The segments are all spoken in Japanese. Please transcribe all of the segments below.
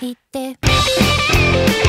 言って。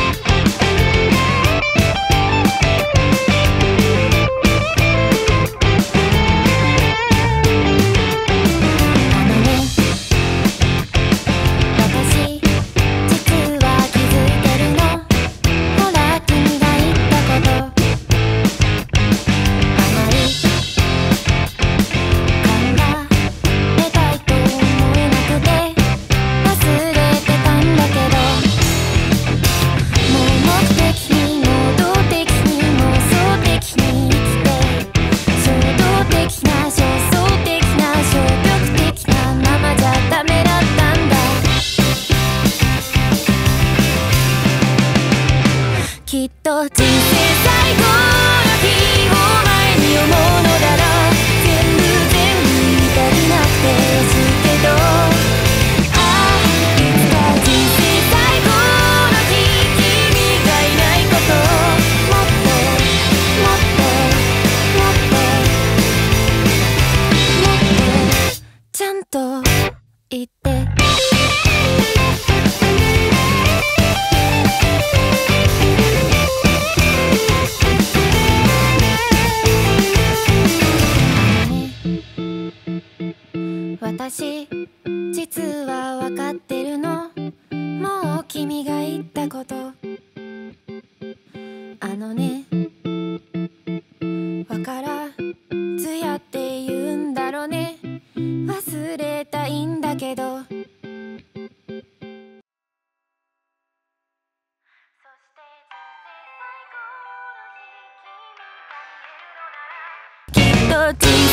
きっと人生最後の日を前に思うのだら全部全部言い足りなくて安いけどああいつか人生最後の日君がいないこともっともっともっともっとちゃんと言って私実は分かってるの。もう君が言ったこと。あのね。わからずやって言うんだろうね。忘れたいんだけど。きっと人生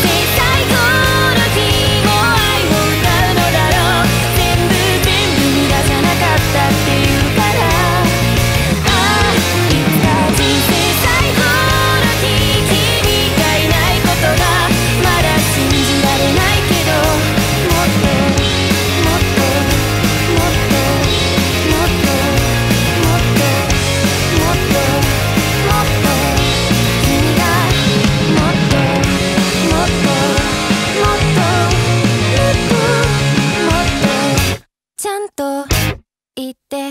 言って